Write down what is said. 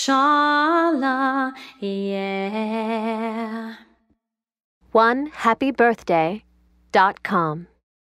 Shala, yeah. One happy birthday dot com.